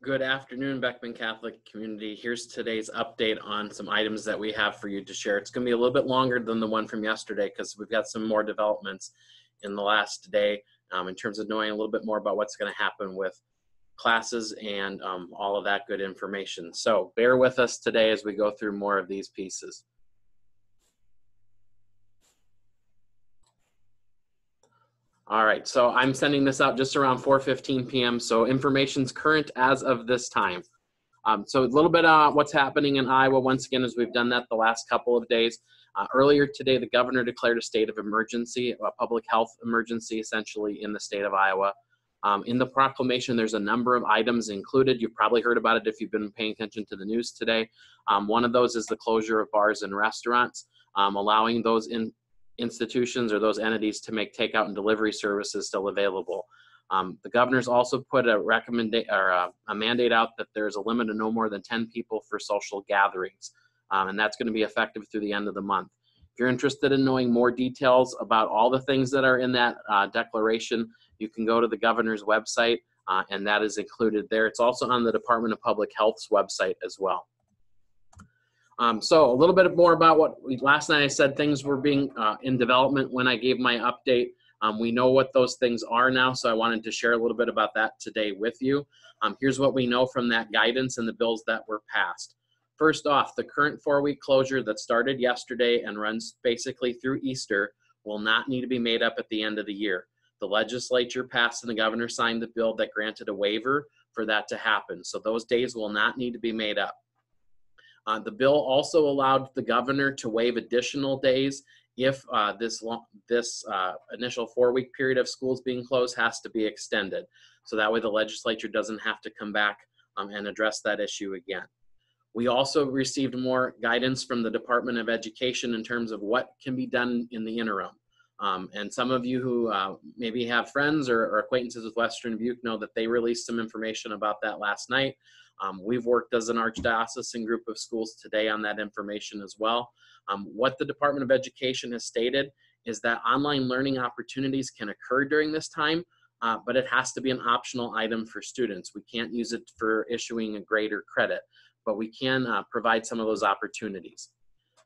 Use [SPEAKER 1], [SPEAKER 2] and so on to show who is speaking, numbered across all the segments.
[SPEAKER 1] Good afternoon, Beckman Catholic community. Here's today's update on some items that we have for you to share. It's going to be a little bit longer than the one from yesterday because we've got some more developments in the last day um, in terms of knowing a little bit more about what's going to happen with classes and um, all of that good information. So bear with us today as we go through more of these pieces. All right, so I'm sending this out just around 4:15 p.m. So information's current as of this time. Um, so a little bit on what's happening in Iowa once again, as we've done that the last couple of days. Uh, earlier today, the governor declared a state of emergency, a public health emergency, essentially in the state of Iowa. Um, in the proclamation, there's a number of items included. You've probably heard about it if you've been paying attention to the news today. Um, one of those is the closure of bars and restaurants, um, allowing those in, institutions or those entities to make takeout and delivery services still available. Um, the governor's also put a recommendation or a, a, mandate out that there's a limit of no more than 10 people for social gatherings, um, and that's going to be effective through the end of the month. If you're interested in knowing more details about all the things that are in that uh, declaration, you can go to the governor's website, uh, and that is included there. It's also on the Department of Public Health's website as well. Um, so a little bit more about what we, last night I said things were being uh, in development when I gave my update. Um, we know what those things are now, so I wanted to share a little bit about that today with you. Um, here's what we know from that guidance and the bills that were passed. First off, the current four-week closure that started yesterday and runs basically through Easter will not need to be made up at the end of the year. The legislature passed and the governor signed the bill that granted a waiver for that to happen. So those days will not need to be made up. Uh, the bill also allowed the governor to waive additional days if uh, this long, this uh, initial four-week period of schools being closed has to be extended. So that way the legislature doesn't have to come back um, and address that issue again. We also received more guidance from the Department of Education in terms of what can be done in the interim. Um, and some of you who uh, maybe have friends or, or, acquaintances with Western Dubuque know that they released some information about that last night. Um, we've worked as an archdiocesan group of schools today on that information as well. Um, what the Department of Education has stated is that online learning opportunities can occur during this time, uh, but it has to be an optional item for students. We can't use it for issuing a grade or credit, but we can uh, provide some of those opportunities.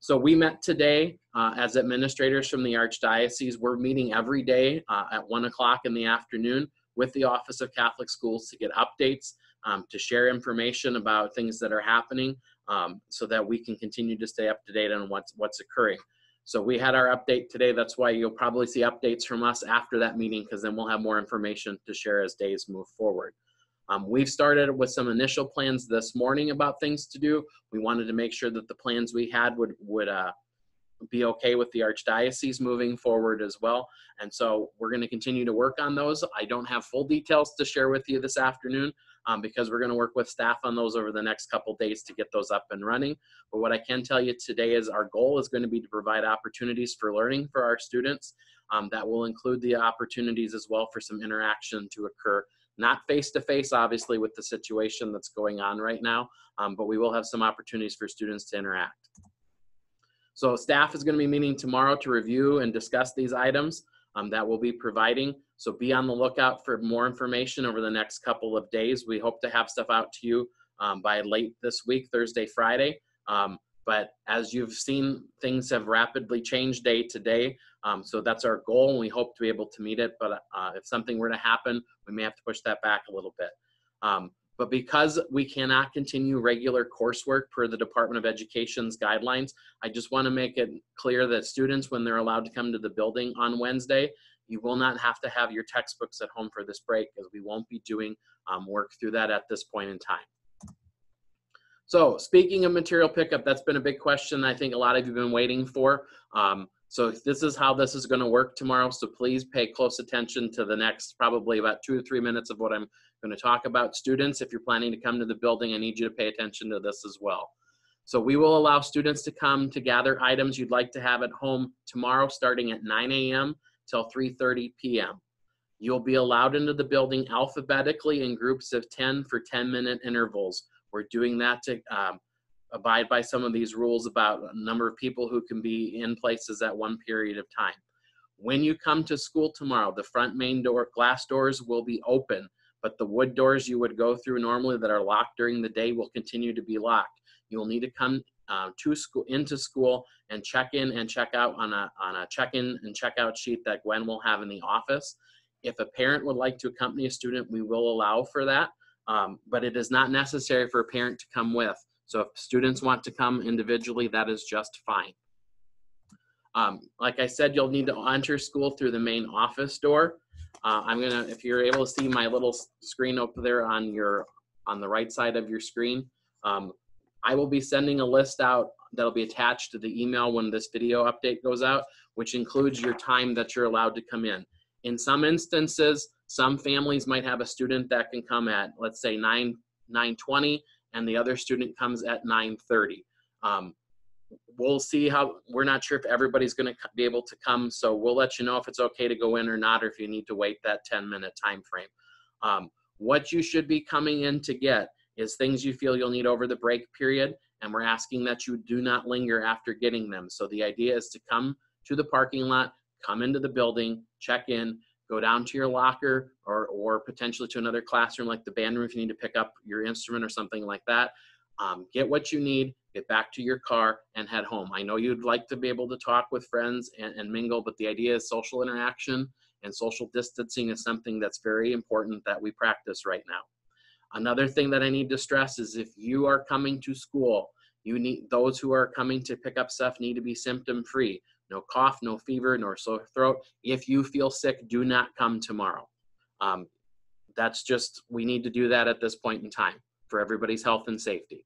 [SPEAKER 1] So we met today uh, as administrators from the Archdiocese. We're meeting every day uh, at one o'clock in the afternoon with the Office of Catholic Schools to get updates, um, to share information about things that are happening um, so that we can continue to stay up to date on what's, what's occurring. So we had our update today. That's why you'll probably see updates from us after that meeting because then we'll have more information to share as days move forward. Um, we've started with some initial plans this morning about things to do. We wanted to make sure that the plans we had would would uh, be okay with the archdiocese moving forward as well. And so we're going to continue to work on those. I don't have full details to share with you this afternoon um, because we're going to work with staff on those over the next couple days to get those up and running. But what I can tell you today is our goal is going to be to provide opportunities for learning for our students. Um, that will include the opportunities as well for some interaction to occur not face to face, obviously, with the situation that's going on right now, um, but we will have some opportunities for students to interact. So staff is going to be meeting tomorrow to review and discuss these items um, that we'll be providing. So be on the lookout for more information over the next couple of days. We hope to have stuff out to you um, by late this week, Thursday, Friday. Um, but as you've seen, things have rapidly changed day to day. Um, so that's our goal, and we hope to be able to meet it. But uh, if something were to happen, we may have to push that back a little bit. But because we cannot continue regular coursework per the Department of Education's guidelines, I just want to make it clear that students, when they're allowed to come to the building on Wednesday, you will not have to have your textbooks at home for this break because we won't be doing um, work through that at this point in time. So speaking of material pickup, that's been a big question I think a lot of you have been waiting for. Um, so this is how this is going to work tomorrow. So please pay close attention to the next probably about two or three minutes of what I'm going to talk about. Students, if you're planning to come to the building, I need you to pay attention to this as well. So we will allow students to come to gather items you'd like to have at home tomorrow starting at 9 a.m. till 3.30 p.m. You'll be allowed into the building alphabetically in groups of 10 for 10 minute intervals we're doing that to um, abide by some of these rules about a number of people who can be in places at one period of time. When you come to school tomorrow, the front main door glass doors will be open, but the wood doors you would go through normally that are locked during the day will continue to be locked. You will need to come uh, to school into school and check in and check out on a on a check-in and check-out sheet that Gwen will have in the office. If a parent would like to accompany a student, we will allow for that, um, but it is not necessary for a parent to come with. So if students want to come individually, that is just fine. Um, like I said, you'll need to enter school through the main office door. Uh, I'm gonna, if you're able to see my little screen over there on your, on the right side of your screen, um, I will be sending a list out that'll be attached to the email when this video update goes out, which includes your time that you're allowed to come in. In some instances, some families might have a student that can come at, let's say 9, 920, and the other student comes at 930. Um, we'll see how, we're not sure if everybody's gonna be able to come, so we'll let you know if it's okay to go in or not, or if you need to wait that 10 minute time frame. Um, what you should be coming in to get is things you feel you'll need over the break period, and we're asking that you do not linger after getting them. So the idea is to come to the parking lot, come into the building, check in, go down to your locker or, or potentially to another classroom like the band room if you need to pick up your instrument or something like that. Um, get what you need, get back to your car, and head home. I know you'd like to be able to talk with friends and, and mingle, but the idea is social interaction and social distancing is something that's very important that we practice right now. Another thing that I need to stress is if you are coming to school, you need those who are coming to pick up stuff need to be symptom free. No cough, no fever, nor sore throat. If you feel sick, do not come tomorrow. Um, that's just, we need to do that at this point in time for everybody's health and safety.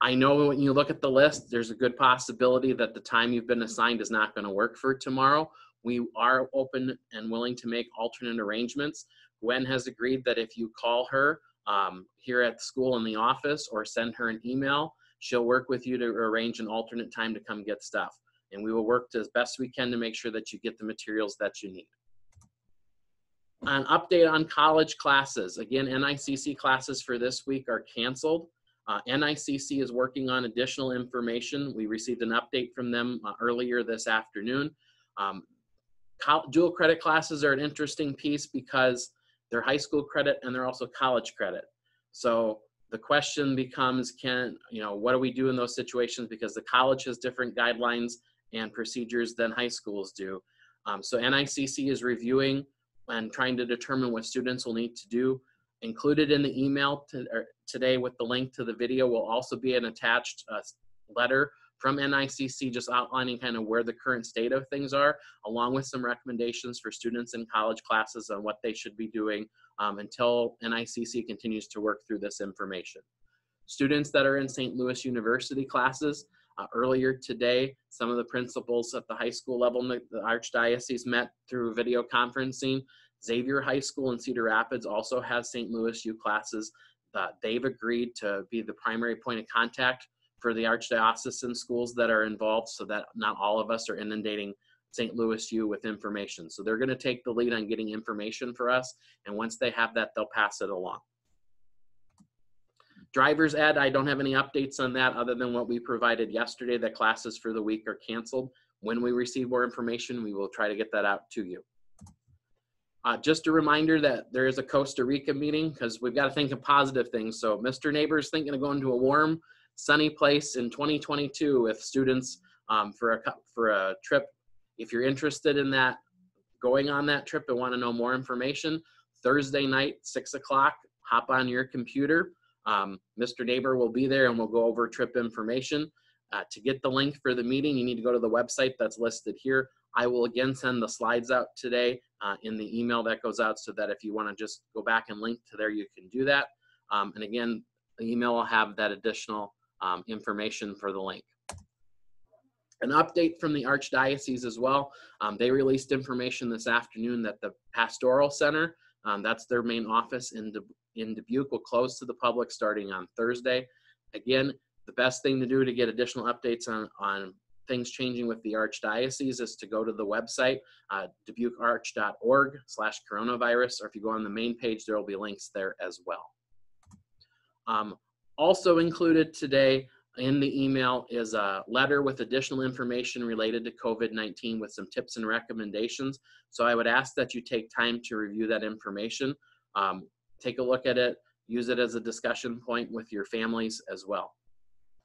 [SPEAKER 1] I know when you look at the list, there's a good possibility that the time you've been assigned is not going to work for tomorrow. We are open and willing to make alternate arrangements. Gwen has agreed that if you call her um, here at school in the office or send her an email, she'll work with you to arrange an alternate time to come get stuff. And we will work as best we can to make sure that you get the materials that you need. An update on college classes. Again, NICC classes for this week are canceled. Uh, NICC is working on additional information. We received an update from them uh, earlier this afternoon. Um, dual credit classes are an interesting piece because they're high school credit and they're also college credit. So the question becomes, can, you know, what do we do in those situations? Because the college has different guidelines and procedures than high schools do. Um, so NICC is reviewing and trying to determine what students will need to do. Included in the email to, today with the link to the video will also be an attached uh, letter from NICC just outlining kind of where the current state of things are, along with some recommendations for students in college classes on what they should be doing um, until NICC continues to work through this information. Students that are in St. Louis University classes, uh, earlier today, some of the principals at the high school level, the Archdiocese met through video conferencing. Xavier High School in Cedar Rapids also has St. Louis U classes. They've agreed to be the primary point of contact for the archdiocesan schools that are involved so that not all of us are inundating St. Louis U with information. So they're going to take the lead on getting information for us. And once they have that, they'll pass it along. Driver's ed, I don't have any updates on that other than what we provided yesterday that classes for the week are canceled. When we receive more information, we will try to get that out to you. Uh, just a reminder that there is a Costa Rica meeting because we've got to think of positive things. So Mr. Neighbor's thinking of going to a warm sunny place in 2022 with students um, for a for a trip. If you're interested in that, going on that trip and want to know more information, Thursday night, six o'clock, hop on your computer. Um, Mr. Neighbor will be there and we'll go over trip information. Uh, to get the link for the meeting, you need to go to the website that's listed here. I will again send the slides out today uh, in the email that goes out so that if you want to just go back and link to there, you can do that. Um, and again, the email will have that additional um, information for the link. An update from the Archdiocese as well. Um, they released information this afternoon that the Pastoral Center, um, that's their main office in, Du in Dubuque, will close to the public starting on Thursday. Again, the best thing to do to get additional updates on, on things changing with the Archdiocese is to go to the website, uh, dubuquearch.org slash coronavirus, or if you go on the main page, there will be links there as well. Um, also included today in the email is a letter with additional information related to COVID-19 with some tips and recommendations. So I would ask that you take time to review that information. Um, take a look at it, use it as a discussion point with your families as well.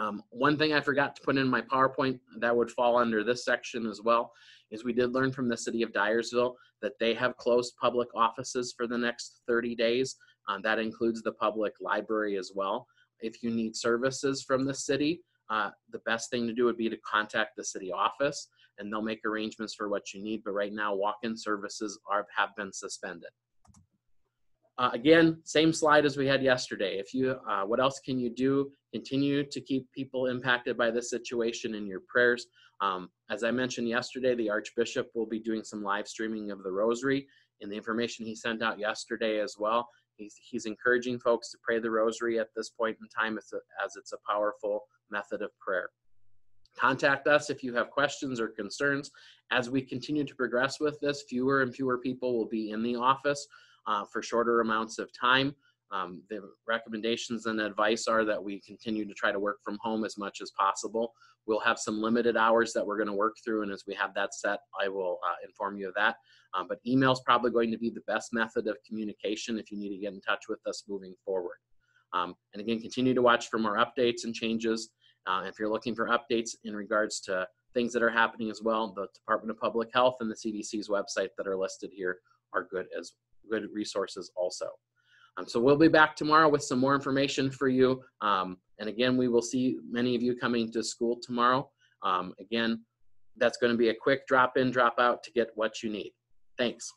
[SPEAKER 1] Um, one thing I forgot to put in my PowerPoint that would fall under this section as well is we did learn from the city of Dyersville that they have closed public offices for the next 30 days. Um, that includes the public library as well. If you need services from the city, uh, the best thing to do would be to contact the city office and they'll make arrangements for what you need. But right now, walk-in services are have been suspended. Uh, again, same slide as we had yesterday. If you, uh, what else can you do? Continue to keep people impacted by this situation in your prayers. Um, as I mentioned yesterday, the Archbishop will be doing some live streaming of the Rosary in the information he sent out yesterday as well. He's, he's encouraging folks to pray the Rosary at this point in time as, a, as it's a powerful method of prayer. Contact us if you have questions or concerns. As we continue to progress with this, fewer and fewer people will be in the office uh, for shorter amounts of time. Um, the recommendations and advice are that we continue to try to work from home as much as possible. We'll have some limited hours that we're going to work through, and as we have that set, I will uh, inform you of that. Um, but email is probably going to be the best method of communication if you need to get in touch with us moving forward. Um, and again, continue to watch for more updates and changes. Uh, if you're looking for updates in regards to things that are happening as well, the Department of Public Health and the CDC's website that are listed here are good as good resources also. Um, so we'll be back tomorrow with some more information for you. Um, and again, we will see many of you coming to school tomorrow. Um, again, that's going to be a quick drop in, drop out to get what you need. Thanks.